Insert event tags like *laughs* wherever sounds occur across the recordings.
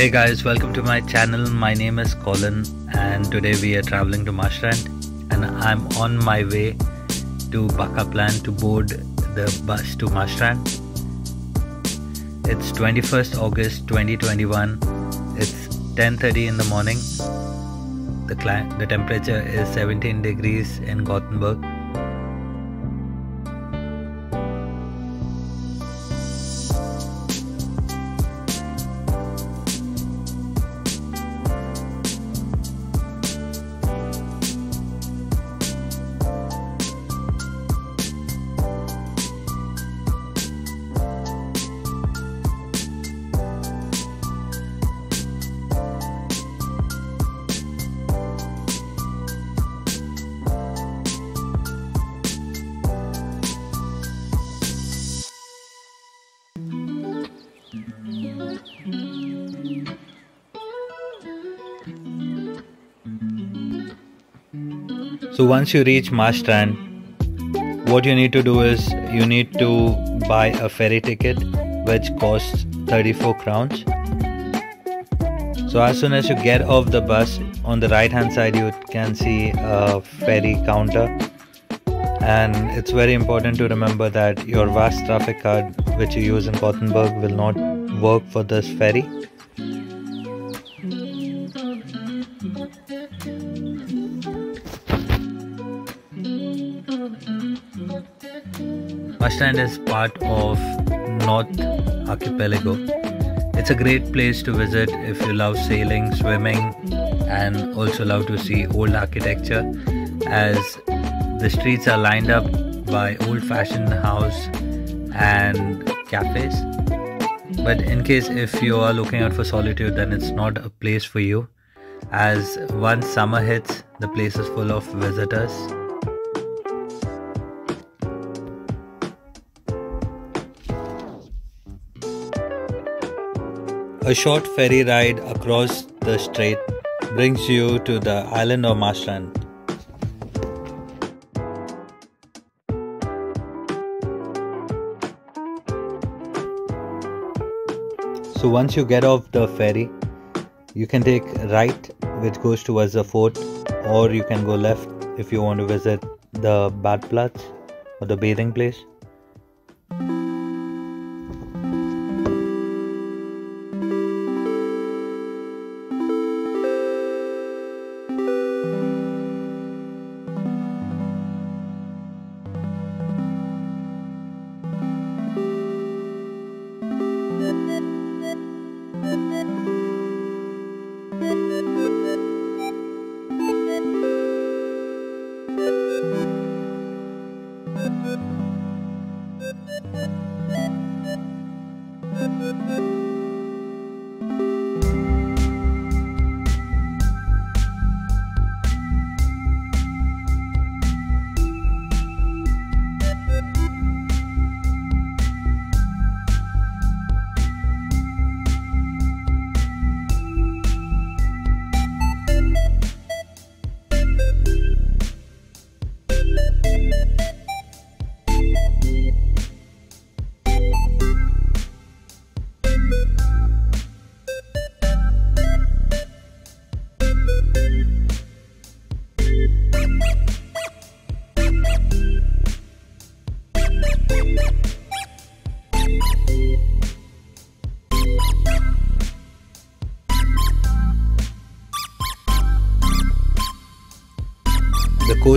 Hey guys, welcome to my channel. My name is Colin and today we are traveling to Marstrand and I'm on my way to Backaplan to board the bus to Marstrand. It's 21st August 2021. It's 10:30 in the morning. The, the temperature is 17 degrees in Gothenburg So once you reach Marstrand, what you need to do is you need to buy a ferry ticket which costs 34 crowns. So as soon as you get off the bus, on the right hand side you can see a ferry counter and it's very important to remember that your Västtrafik card which you use in Gothenburg will not work for this ferry Marstrand is part of North Archipelago. It's a great place to visit if you love sailing, swimming, and also love to see old architecture as the streets are lined up by old fashioned house and cafes. But in case if you are looking out for solitude, then it's not a place for you as once summer hits, the place is full of visitors A short ferry ride across the strait brings you to the island of Marstrand. So once you get off the ferry, you can take right which goes towards the fort or you can go left if you want to visit the Badplats or the bathing place.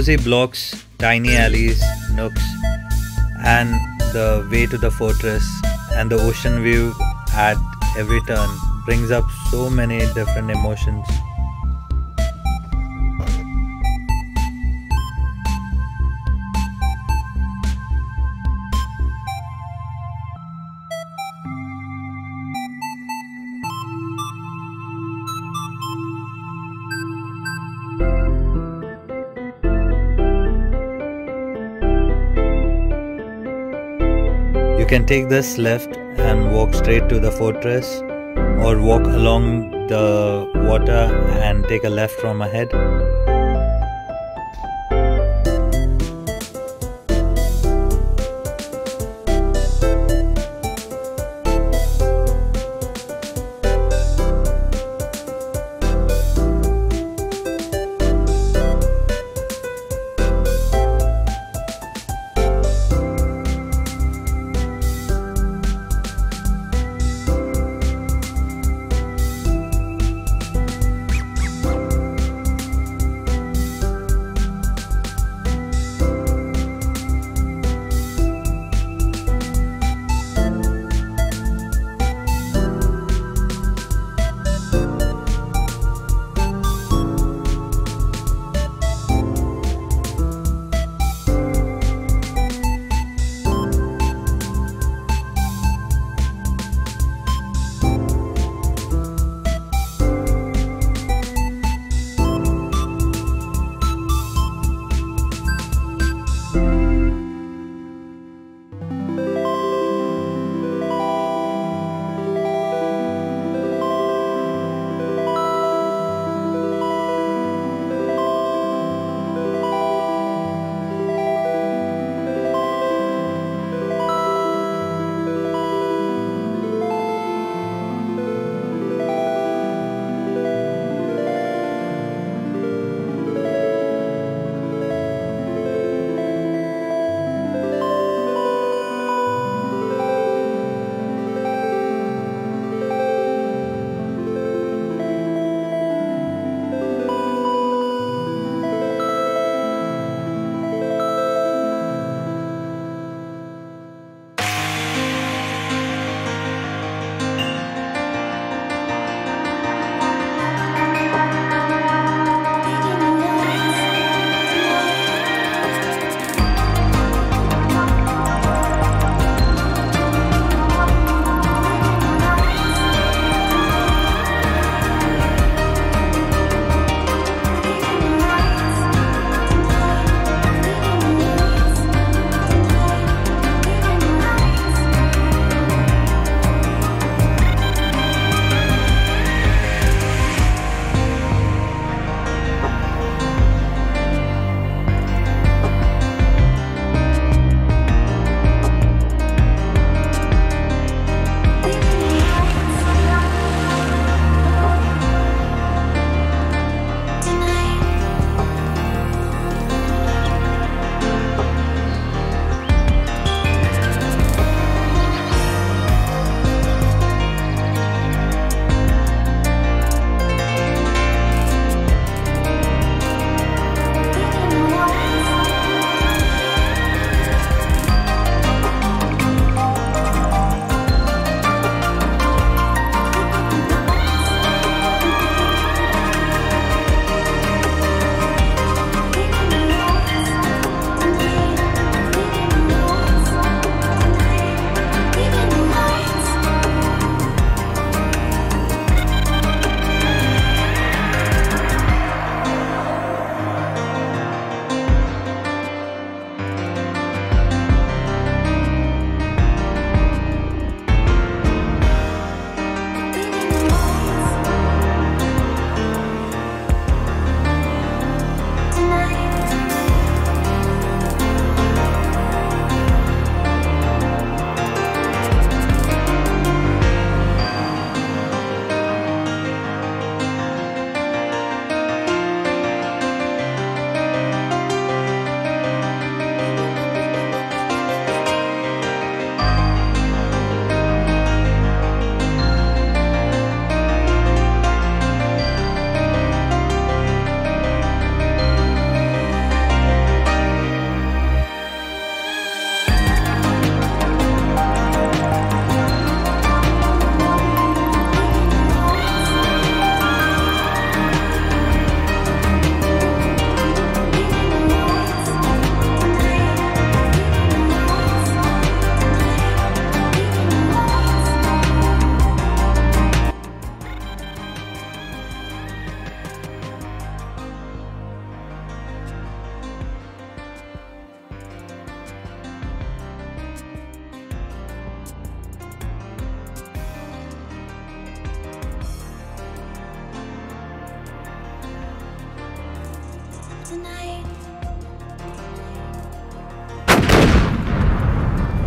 Cozy blocks, tiny alleys, nooks, and the way to the fortress and the ocean view at every turn brings up so many different emotions. Can take this left and walk straight to the fortress or walk along the water and take a left from ahead.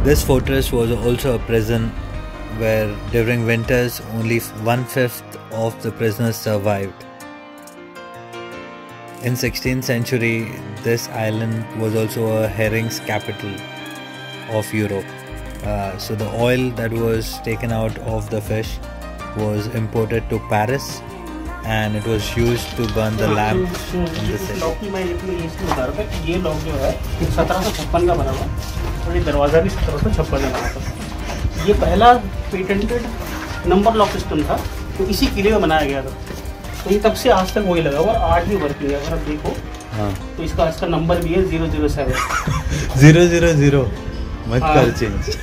This fortress was also a prison where during winters only one fifth of the prisoners survived. In 16th century, this island was also a herring's capital of Europe. Uh, so the oil that was taken out of the fish was imported to Paris and it was used to burn the lamps in the city. की कि का और ये दरवाज़ा भी सत्रह सौ छप्पन में बना था। ये पहला पेटेंटेड नंबर लॉक सिस्टम था तो इसी किले में बनाया गया था। तो ये तब से आज तक वही लगा हुआ और आज भी वर्किंग है अगर आप देखो हाँ। तो इसका इसका नंबर भी है zero zero seven zero zero zero मत हाँ। कर चेंज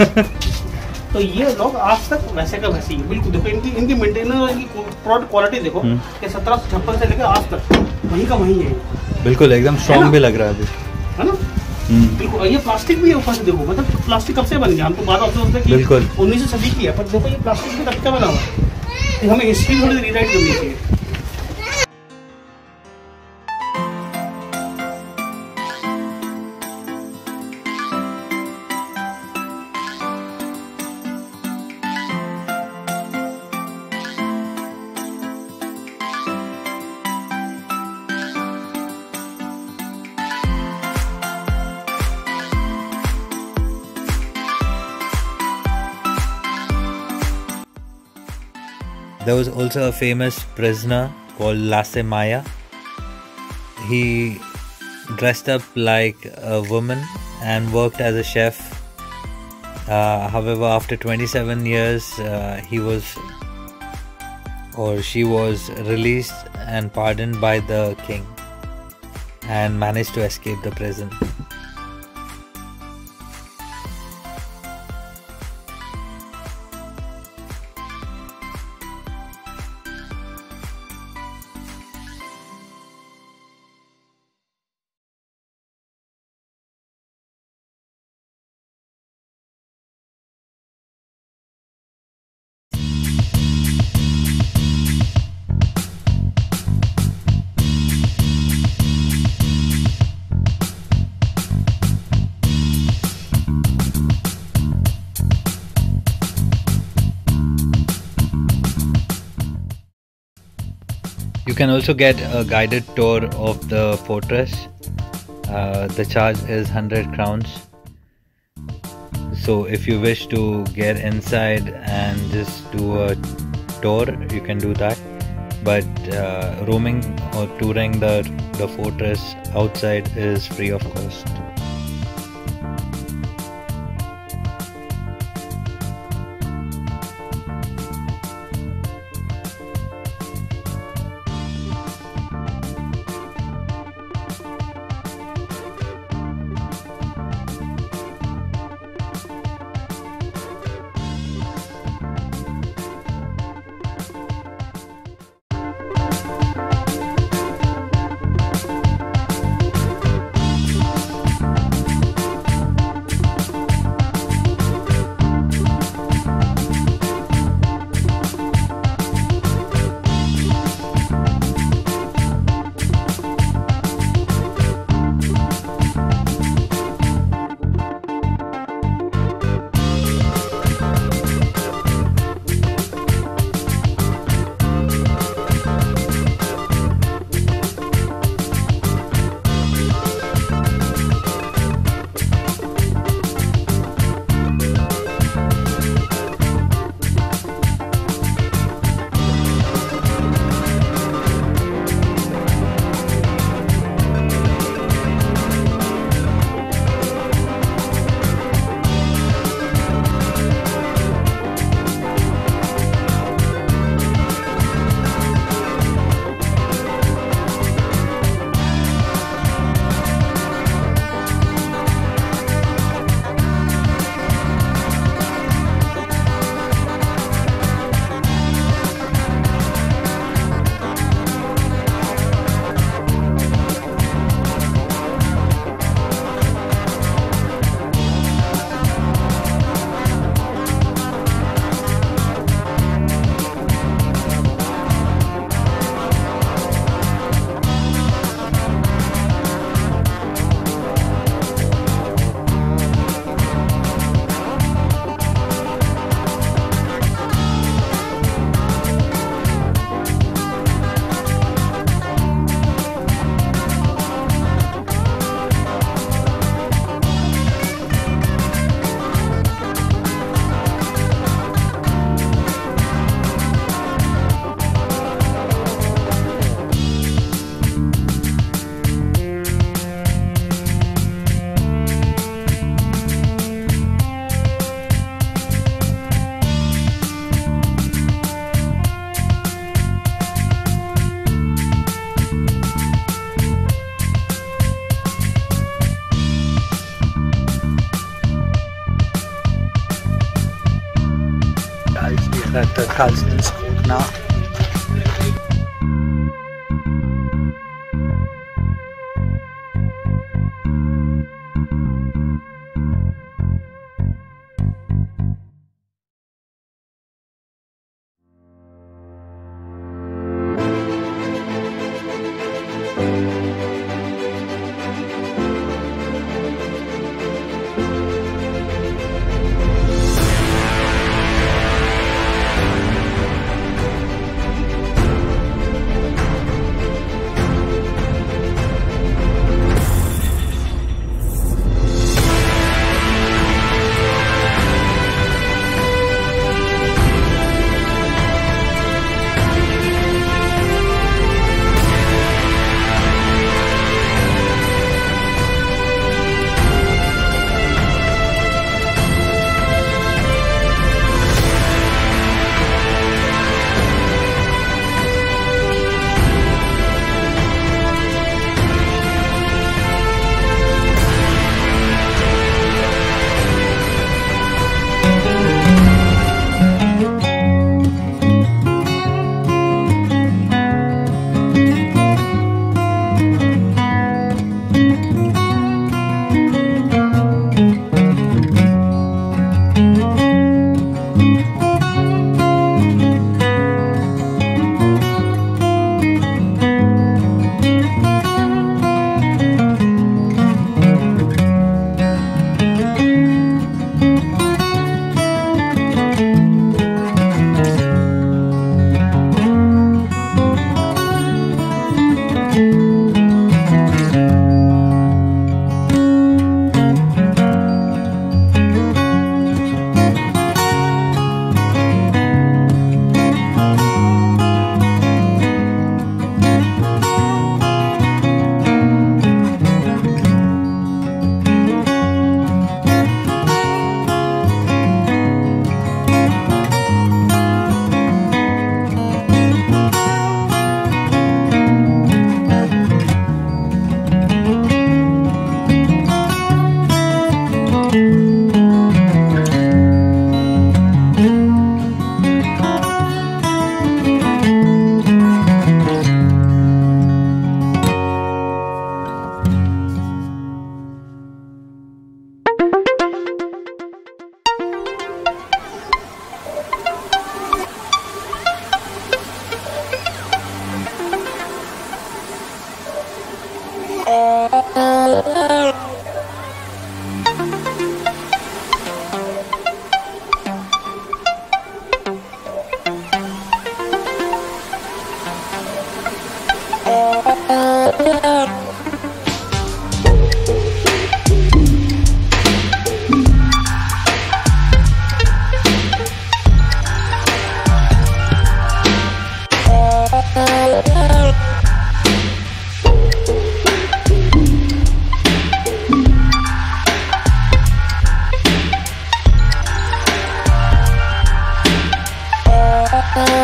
*laughs* तो ये लॉक आज तक वैसे का वैसे ही बिल्कुल देखो इनकी इनकी मेंटेनेंस और इनकी प्रोडक्ट क्वालिटी देखो हम्म। ये सत्रह सौ छप्पन से लेकर आज तक वहीं का वहीं है। बिल्कुल एकदम स्ट्रॉन्ग भी लग रहा है अभी। है ना? बिल्कुल ये प्लास्टिक भी है ऊपर से देखो मतलब प्लास्टिक कब से बन गया? हम तो बाद में सोचते बिल्कुल। उन्नीस सौ सदी की है पर देखो ये प्लास्टिक भी कब का बना हुआ है। हमें हिस्ट्री थोड़ी रीराइट करनी चाहिए। There was also a famous prisoner called Lasse-Maja. He dressed up like a woman and worked as a chef. Uh, however, after 27 years, uh, he was or she was released and pardoned by the king and managed to escape the prison. Can also get a guided tour of the fortress. Uh, the charge is 100 crowns. So, if you wish to get inside and just do a tour, you can do that. But uh, roaming or touring the, the fortress outside is free of cost. that the cousins is good now.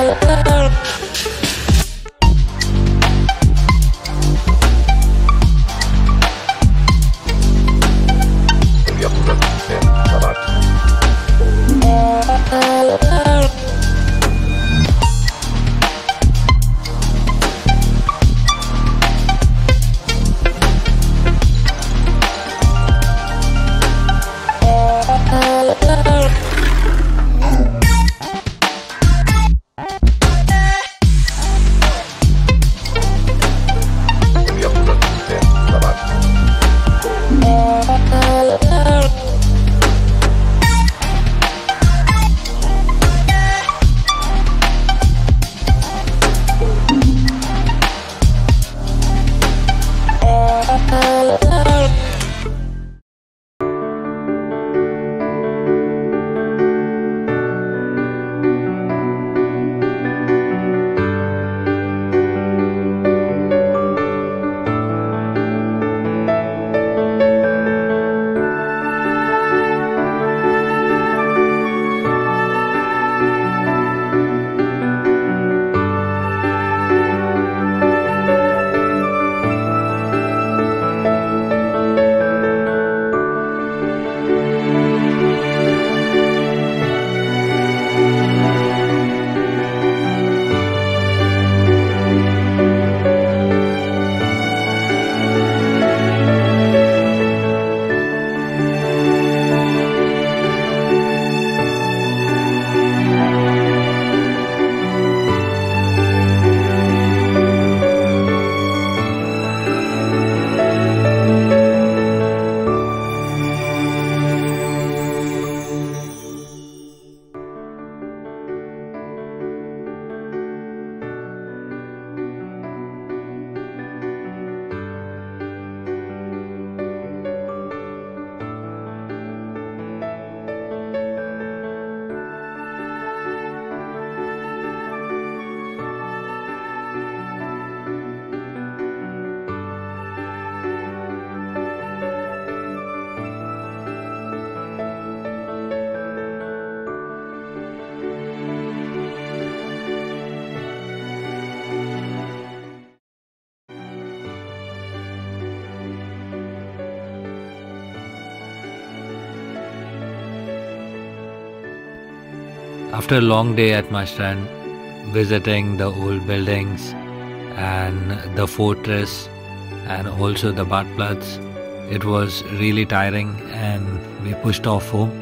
Oh, oh, oh. After a long day at Marstrand, visiting the old buildings and the fortress and also the Badplats, it was really tiring and we pushed off home.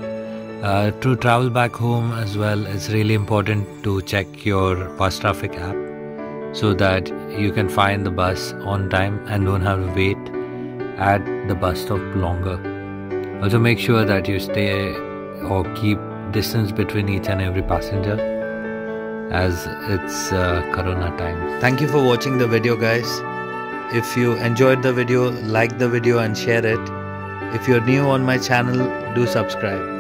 Uh, to travel back home as well, it's really important to check your bus traffic app so that you can find the bus on time and don't have to wait at the bus stop longer. Also, make sure that you stay or keep distance between each and every passenger as it's uh, corona time. Thank you for watching the video, guys. If you enjoyed the video, like the video and share it. If you're new on my channel, do subscribe.